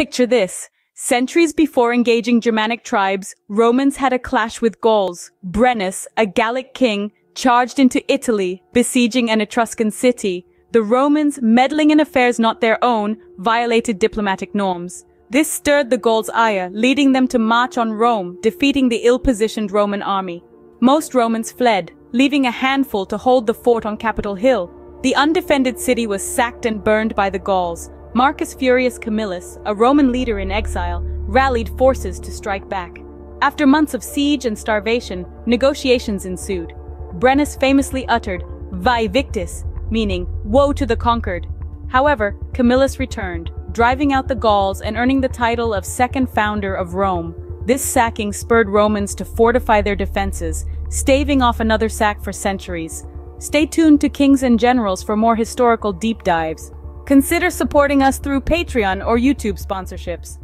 Picture this. Centuries before engaging Germanic tribes, Romans had a clash with Gauls. Brennus, a Gallic king, charged into Italy, besieging an Etruscan city. The Romans, meddling in affairs not their own, violated diplomatic norms. This stirred the Gauls' ire, leading them to march on Rome, defeating the ill-positioned Roman army. Most Romans fled, leaving a handful to hold the fort on Capitol Hill. The undefended city was sacked and burned by the Gauls. Marcus Furius Camillus, a Roman leader in exile, rallied forces to strike back. After months of siege and starvation, negotiations ensued. Brennus famously uttered, Vae victis, meaning, woe to the conquered. However, Camillus returned, driving out the Gauls and earning the title of second founder of Rome. This sacking spurred Romans to fortify their defenses, staving off another sack for centuries. Stay tuned to Kings and Generals for more historical deep dives. Consider supporting us through Patreon or YouTube sponsorships.